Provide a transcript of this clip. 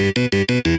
Música